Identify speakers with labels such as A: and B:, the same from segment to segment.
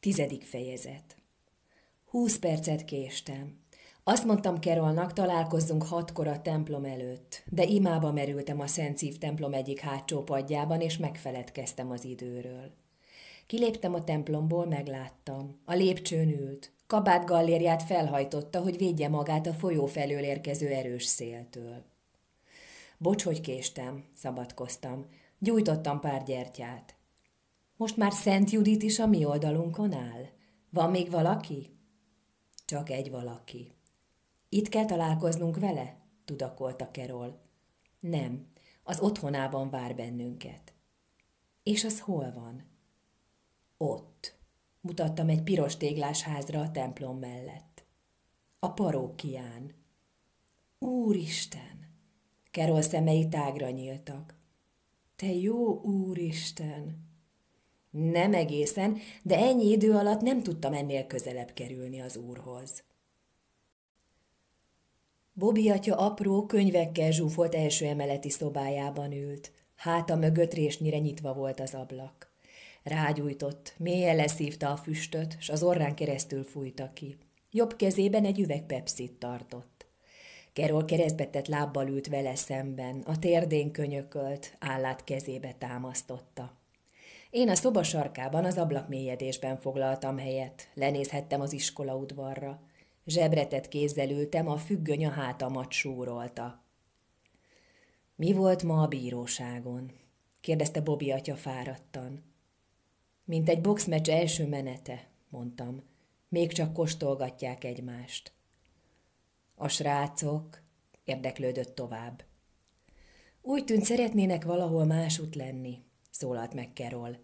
A: Tizedik fejezet. Húsz percet késtem. Azt mondtam Kerolnak, találkozzunk hatkor a templom előtt, de imába merültem a Szent Szív templom egyik hátsó padjában, és megfeledkeztem az időről. Kiléptem a templomból, megláttam. A lépcsőn ült. Kabát gallériát felhajtotta, hogy védje magát a folyó felől érkező erős széltől. Bocs, hogy késtem, szabadkoztam. Gyújtottam pár gyertyát. Most már Szent Judit is a mi oldalunkon áll? Van még valaki? Csak egy valaki. Itt kell találkoznunk vele? tudakolta Kerol. Nem, az otthonában vár bennünket. És az hol van? Ott. Mutattam egy piros téglás házra a templom mellett. A parókián. Úristen! Kerol szemei tágra nyíltak. Te jó Úristen! Nem egészen, de ennyi idő alatt nem tudtam ennél közelebb kerülni az úrhoz. Bobby atya apró, könyvekkel zsúfolt első emeleti szobájában ült. Háta mögött résnyire nyitva volt az ablak. Rágyújtott, mélyen leszívta a füstöt, s az orrán keresztül fújta ki. Jobb kezében egy üveg pepszit tartott. Kerol keresztbetett lábbal ült vele szemben, a térdén könyökölt, állát kezébe támasztotta. Én a szoba sarkában az ablakmélyedésben foglaltam helyet, lenézhettem az iskola udvarra. Zsebretett kézzel ültem, a függöny a hátamat súrolta. Mi volt ma a bíróságon? kérdezte Bobby atya fáradtan. Mint egy boxmeccs első menete, mondtam. Még csak kostolgatják egymást. A srácok érdeklődött tovább. Úgy tűnt szeretnének valahol másút lenni, szólalt meg Kerol.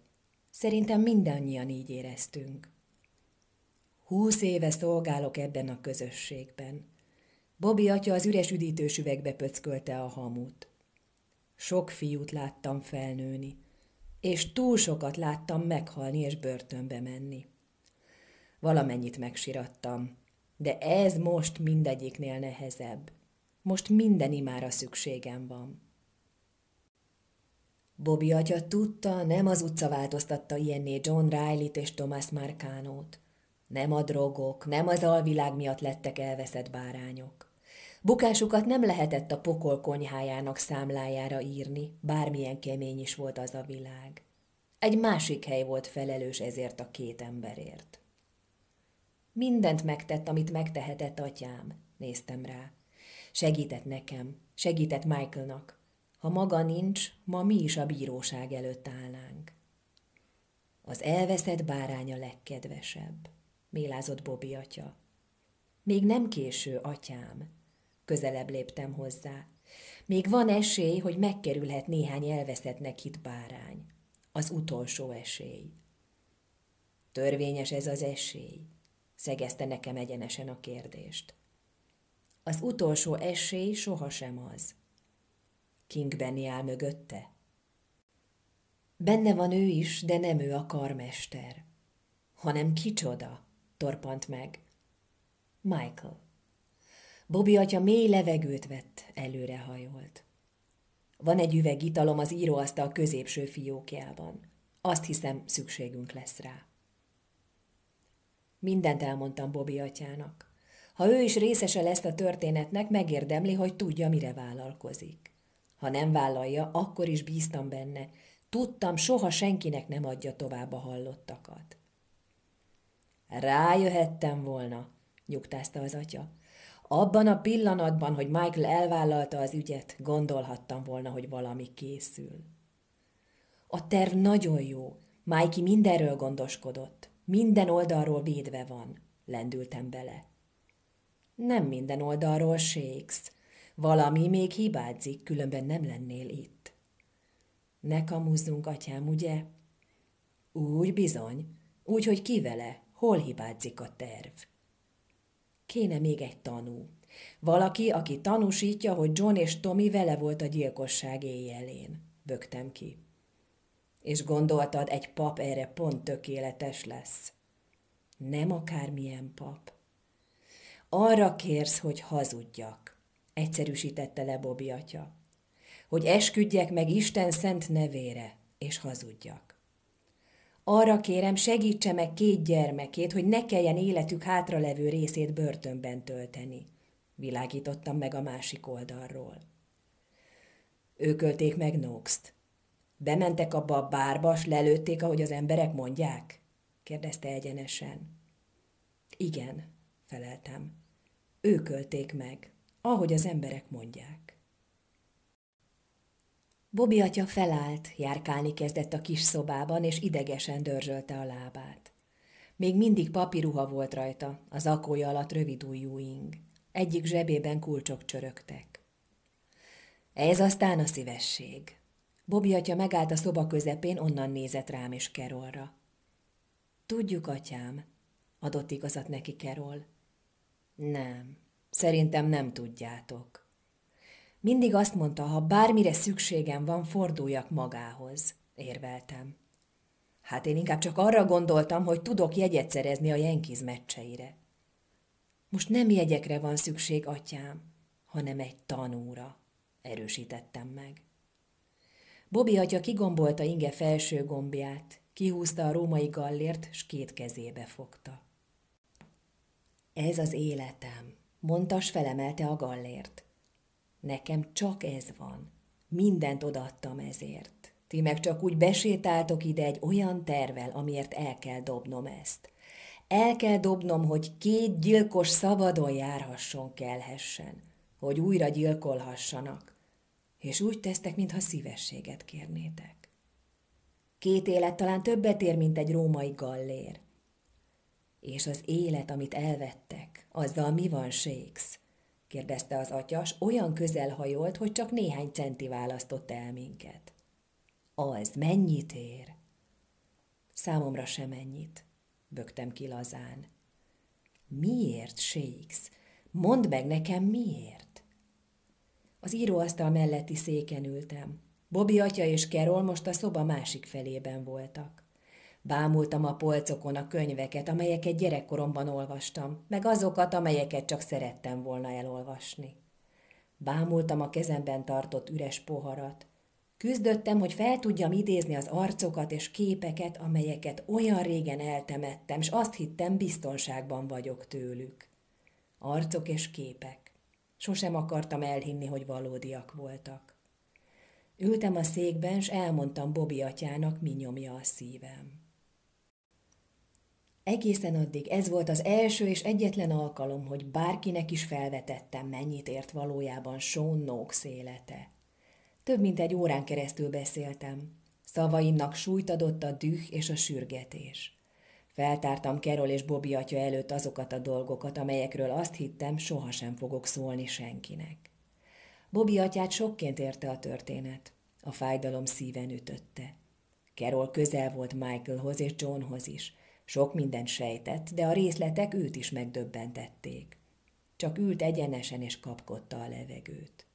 A: Szerintem mindannyian így éreztünk. Húsz éve szolgálok ebben a közösségben. Bobby atya az üres üdítős üvegbe pöckölte a hamut. Sok fiút láttam felnőni, és túl sokat láttam meghalni és börtönbe menni. Valamennyit megsirattam, de ez most mindegyiknél nehezebb. Most minden imára szükségem van. Bobby atya tudta, nem az utca változtatta ilyenné John Riley-t és Thomas Markánót. Nem a drogok, nem az alvilág miatt lettek elveszett bárányok. Bukásukat nem lehetett a pokol konyhájának számlájára írni, bármilyen kemény is volt az a világ. Egy másik hely volt felelős ezért a két emberért. Mindent megtett, amit megtehetett atyám, néztem rá. Segített nekem, segített Michaelnak, ha maga nincs, ma mi is a bíróság előtt állnánk. Az elveszett bárány legkedvesebb, mélázott Bobby atya. Még nem késő, atyám. Közelebb léptem hozzá. Még van esély, hogy megkerülhet néhány elveszettnek hit bárány. Az utolsó esély. Törvényes ez az esély, szegezte nekem egyenesen a kérdést. Az utolsó esély sohasem az. King Benny áll mögötte. Benne van ő is, de nem ő a karmester. Hanem kicsoda, torpant meg. Michael. Bobby atya mély levegőt vett, előrehajolt. Van egy üveg italom az íróasztal középső fiókjában. Azt hiszem, szükségünk lesz rá. Mindent elmondtam Bobby atyának. Ha ő is részese lesz a történetnek, megérdemli, hogy tudja, mire vállalkozik. Ha nem vállalja, akkor is bíztam benne. Tudtam, soha senkinek nem adja tovább a hallottakat. Rájöhettem volna, nyugtázta az atya. Abban a pillanatban, hogy Michael elvállalta az ügyet, gondolhattam volna, hogy valami készül. A terv nagyon jó. Mikey mindenről gondoskodott. Minden oldalról védve van. Lendültem bele. Nem minden oldalról Shakes. Valami még hibázik, különben nem lennél itt. Ne kamuzzunk, atyám, ugye? Úgy bizony. Úgy, hogy ki vele, hol hibázik a terv. Kéne még egy tanú. Valaki, aki tanúsítja, hogy John és Tommy vele volt a gyilkosság éjjelén. Bögtem ki. És gondoltad, egy pap erre pont tökéletes lesz. Nem akármilyen pap. Arra kérsz, hogy hazudjak egyszerűsítette le Bobby atya, hogy esküdjek meg Isten szent nevére, és hazudjak. Arra kérem, segítse meg két gyermekét, hogy ne kelljen életük hátralevő részét börtönben tölteni. Világítottam meg a másik oldalról. Ők ölték meg Noxt. Bementek abba a bárba, s lelőtték, ahogy az emberek mondják? kérdezte egyenesen. Igen, feleltem. Ők ölték meg, ahogy az emberek mondják. Bobby atya felállt, járkálni kezdett a kis szobában, és idegesen dörzsölte a lábát. Még mindig papíruha volt rajta, az akója alatt rövid ujjú ing. Egyik zsebében kulcsok csörögtek. Ez aztán a szívesség. Bobby atya megállt a szoba közepén, onnan nézett rám és Kerolra. Tudjuk, atyám, adott igazat neki Kerol. Nem, szerintem nem tudjátok. Mindig azt mondta, ha bármire szükségem van, forduljak magához, érveltem. Hát én inkább csak arra gondoltam, hogy tudok jegyet szerezni a Yankees meccseire. Most nem jegyekre van szükség, atyám, hanem egy tanúra, erősítettem meg. Bobby atya kigombolta inge felső gombját, kihúzta a római gallért, s két kezébe fogta. Ez az életem, mondta, s felemelte a gallért. Nekem csak ez van. Mindent odaadtam ezért. Ti meg csak úgy besétáltok ide egy olyan tervel, amiért el kell dobnom ezt. El kell dobnom, hogy két gyilkos szabadon járhasson kelhessen, hogy újra gyilkolhassanak, és úgy tesztek, mintha szívességet kérnétek. Két élet talán többet ér, mint egy római gallér. És az élet, amit elvettek, azzal mi van, Shakes? kérdezte az atyas, olyan közel hajolt, hogy csak néhány centi választott el minket. Az mennyit ér? Számomra sem ennyit, bögtem ki lazán. Miért, Shakes? Mondd meg nekem, miért? Az íróasztal melletti széken ültem. Bobby atya és Kerol most a szoba másik felében voltak. Bámultam a polcokon a könyveket, amelyeket gyerekkoromban olvastam, meg azokat, amelyeket csak szerettem volna elolvasni. Bámultam a kezemben tartott üres poharat. Küzdöttem, hogy fel tudjam idézni az arcokat és képeket, amelyeket olyan régen eltemettem, és azt hittem, biztonságban vagyok tőlük. Arcok és képek. Sosem akartam elhinni, hogy valódiak voltak. Ültem a székben, s elmondtam Bobby atyának, mi nyomja a szívem. Egészen addig ez volt az első és egyetlen alkalom, hogy bárkinek is felvetettem, mennyit ért valójában Sean Knox élete. Több mint egy órán keresztül beszéltem. Szavaimnak súlyt adott a düh és a sürgetés. Feltártam Kerol és Bobby atya előtt azokat a dolgokat, amelyekről azt hittem, sohasem fogok szólni senkinek. Bobby atyát sokként érte a történet. A fájdalom szíven ütötte. Kerol közel volt Michaelhoz és Johnhoz is – sok mindent sejtett, de a részletek őt is megdöbbentették. Csak ült egyenesen és kapkodta a levegőt.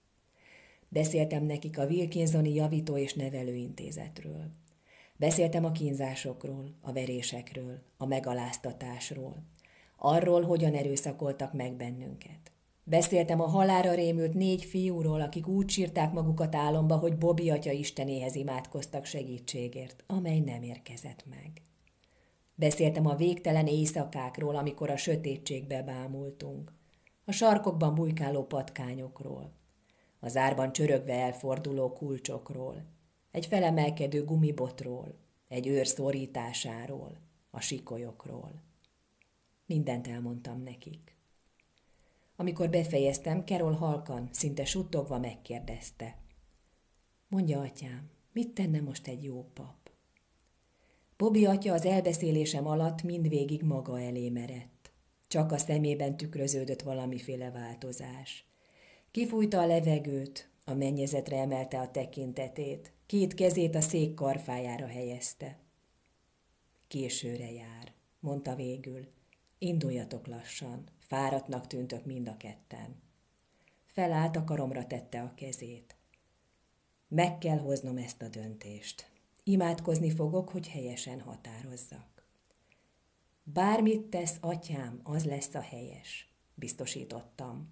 A: Beszéltem nekik a Wilkinsoni Javító és Nevelőintézetről. Beszéltem a kínzásokról, a verésekről, a megaláztatásról, arról, hogyan erőszakoltak meg bennünket. Beszéltem a halára rémült négy fiúról, akik úgy sírták magukat álomba, hogy Bobby atya istenéhez imádkoztak segítségért, amely nem érkezett meg. Beszéltem a végtelen éjszakákról, amikor a sötétségbe bámultunk. A sarkokban bujkáló patkányokról. Az árban csörögve elforduló kulcsokról. Egy felemelkedő gumibotról. Egy őr szorításáról. A sikolyokról. Mindent elmondtam nekik. Amikor befejeztem, Kerol halkan, szinte suttogva megkérdezte. Mondja, atyám, mit tenne most egy jó pap? Bobby atya az elbeszélésem alatt mindvégig maga elé merett. Csak a szemében tükröződött valamiféle változás. Kifújta a levegőt, a mennyezetre emelte a tekintetét, két kezét a szék karfájára helyezte. Későre jár, mondta végül. Induljatok lassan, fáradtnak tűntök mind a ketten. Felállt a karomra tette a kezét. Meg kell hoznom ezt a döntést. Imádkozni fogok, hogy helyesen határozzak. Bármit tesz atyám, az lesz a helyes, biztosítottam.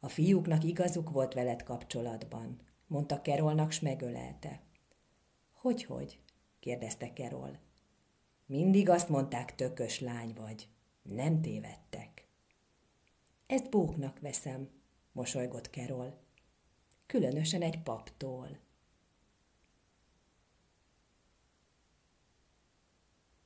A: A fiúknak igazuk volt veled kapcsolatban, mondta Kerolnak, s megölelte. Hogy-hogy? kérdezte Kerol. Mindig azt mondták, tökös lány vagy. Nem tévedtek. Ezt bóknak veszem, mosolygott Kerol. Különösen egy paptól.